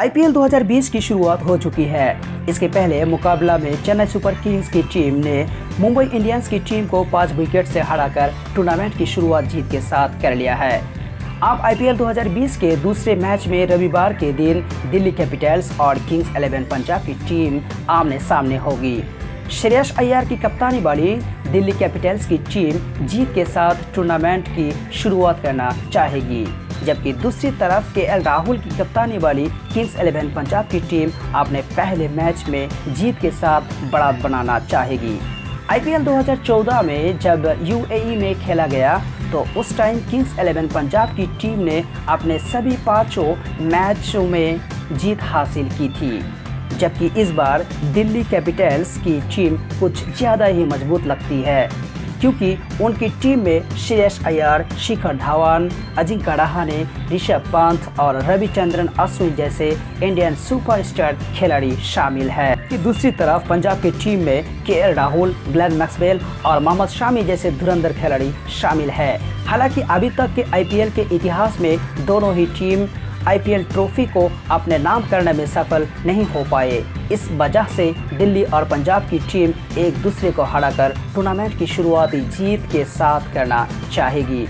IPL 2020 की शुरुआत हो चुकी है। इसके पहले मुकाबला में चेन्नई सुपर किंग्स की टीम ने मुंबई इंडियंस की टीम को पाँच विकेट से हराकर टूर्नामेंट की शुरुआत जीत के साथ कर लिया है। अब आईपीएल 2020 के दूसरे मैच में रविवार के दिन दिल्ली कैपिटल्स और किंग्स इलेवन पंजाब की टीम आमने सामने होगी। श्रेयस अय्यर की कप्तानी वाली दिल्ली कैपिटल्स की टीम जीत के साथ टूर्नामेंट की शुरुआत करना चाहेगी। जबकि दूसरी तरफ़ के एल राहुल की कप्तानी वाली किंग्स इलेवन पंजाब की टीम अपने पहले मैच में जीत के साथ बड़ा बनाना चाहेगी। आईपीएल 2014 में जब यूएई में खेला गया तो उस टाइम किंग्स इलेवन पंजाब की टीम ने अपने सभी पाँचों मैचों में जीत हासिल की थी। जबकि इस बार दिल्ली कैपिटल्स की टीम कुछ ज़्यादा ही मज़बूत लगती है। क्योंकि उनकी टीम में श्रेयस अय्यर, शिखर धवन, अजिंक्य रहाणे, ऋषभ पंत और रविचंद्रन अश्विन जैसे इंडियन सुपरस्टार खिलाड़ी शामिल है। दूसरी तरफ़ पंजाब की टीम में के राहुल, ग्लैन मैक्सवेल और मोहम्मद शामी जैसे धुरंधर खिलाड़ी शामिल है। हालाँकि अभी तक के आईपीएल के इतिहास में दोनों ही टीम आईपीएल ट्रॉफी को अपने नाम करने में सफल नहीं हो पाए। इस वजह से दिल्ली और पंजाब की टीम एक दूसरे को हराकर टूर्नामेंट की शुरुआती जीत के साथ करना चाहेगी।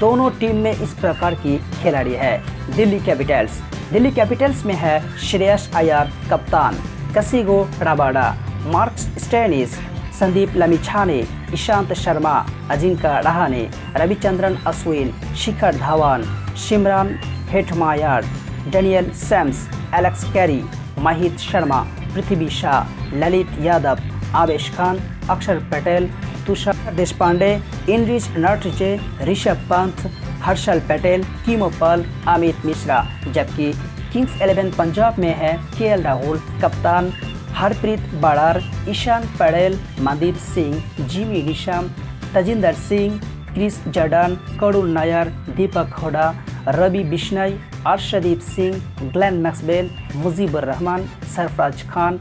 दोनों टीम में इस प्रकार की खिलाड़ी है। दिल्ली कैपिटल्स। दिल्ली कैपिटल्स में है श्रेयस अय्यर, कप्तान Kagiso Rabada, Marcus Stoinis, Sandeep Lamichhane Ishant Sharma Ajinkya Rahane Ravichandran Ashwin, Shikhar Dhawan, Shimron Hetmyer Daniel Sams Alex Carey Mohit Sharma Prithvi Shaw Lalit Yadav Avesh Khan Akshar Patel Tushar Deshpande इंद्रिज नटजे Rishabh Pant Harshal Patel कीमोपल Amit Mishra जबकि Kings eleven Punjab में है K Rahul कप्तान Harpreet Brar Ishan Patel, Mandeep Singh Jimmy Neesham Tajinder Singh Chris Jordan Karun Nair Deepak Hooda Ravi Bishnoi, Arshdeep Singh, Glenn Maxwell Mujeeb Rahman, Sarfaraz Khan,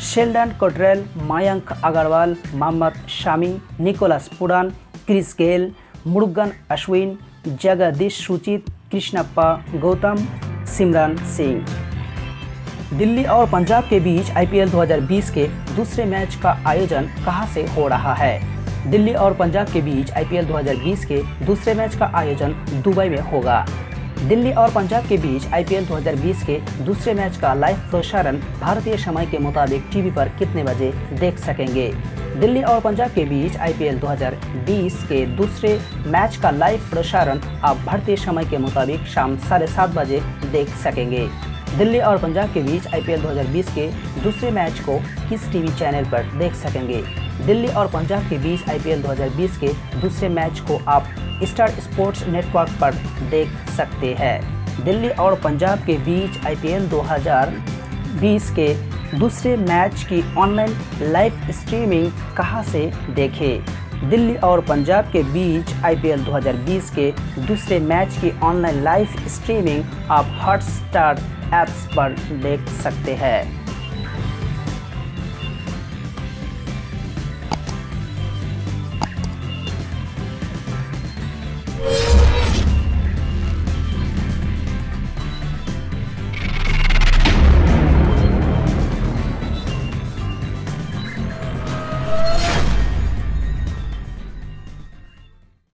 Sheldon Cottrell, Mayank Agarwal, Mohammed Shami, Nicholas Pooran, Chris Gayle, Murugan Ashwin, Jagadeesha Suchith, Krishnappa Gowtham, सिमरन सिंह। दिल्ली और पंजाब के बीच IPL 2020 के दूसरे match का आयोजन कहाँ से हो रहा है? दिल्ली और पंजाब के बीच आईपीएल 2020 के दूसरे मैच का आयोजन दुबई में होगा। दिल्ली और पंजाब के बीच आईपीएल 2020 के दूसरे मैच का लाइव प्रसारण भारतीय समय के मुताबिक टीवी पर कितने बजे देख सकेंगे? दिल्ली और पंजाब के बीच आईपीएल 2020 के दूसरे मैच का लाइव प्रसारण आप भारतीय समय के मुताबिक शाम साढ़े सात बजे देख सकेंगे। दिल्ली और पंजाब के बीच आईपीएल 2020 के दूसरे मैच को किस टीवी चैनल पर देख सकेंगे? दिल्ली और पंजाब के बीच आईपीएल 2020 के दूसरे मैच को आप स्टार स्पोर्ट्स नेटवर्क पर देख सकते हैं। दिल्ली और पंजाब के बीच आईपीएल 2020 के दूसरे मैच की ऑनलाइन लाइव स्ट्रीमिंग कहाँ से देखें? दिल्ली और पंजाब के बीच आईपीएल 2020 के दूसरे मैच की ऑनलाइन लाइव स्ट्रीमिंग आप हॉटस्टार ऐप्स पर देख सकते हैं।